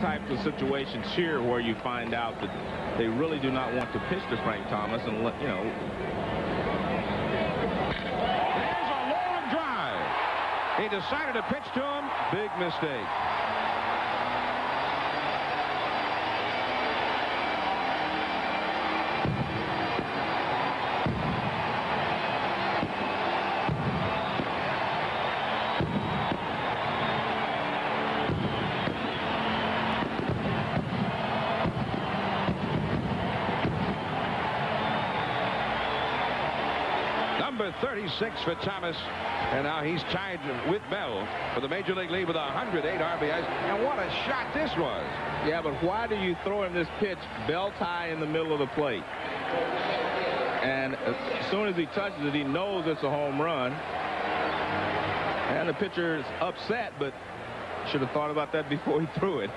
types of situations here where you find out that they really do not want to pitch to Frank Thomas and, let- you know, There's a long drive. He decided to pitch to him. Big mistake. Number 36 for Thomas. And now he's tied with Belle for the Major League lead with 108 RBIs. And what a shot this was. yeah, but why do you throw him this pitch belt high in the middle of the plate? And as soon as he touches it, he knows it's a home run. And the pitcher is upset, but should have thought about that before he threw it.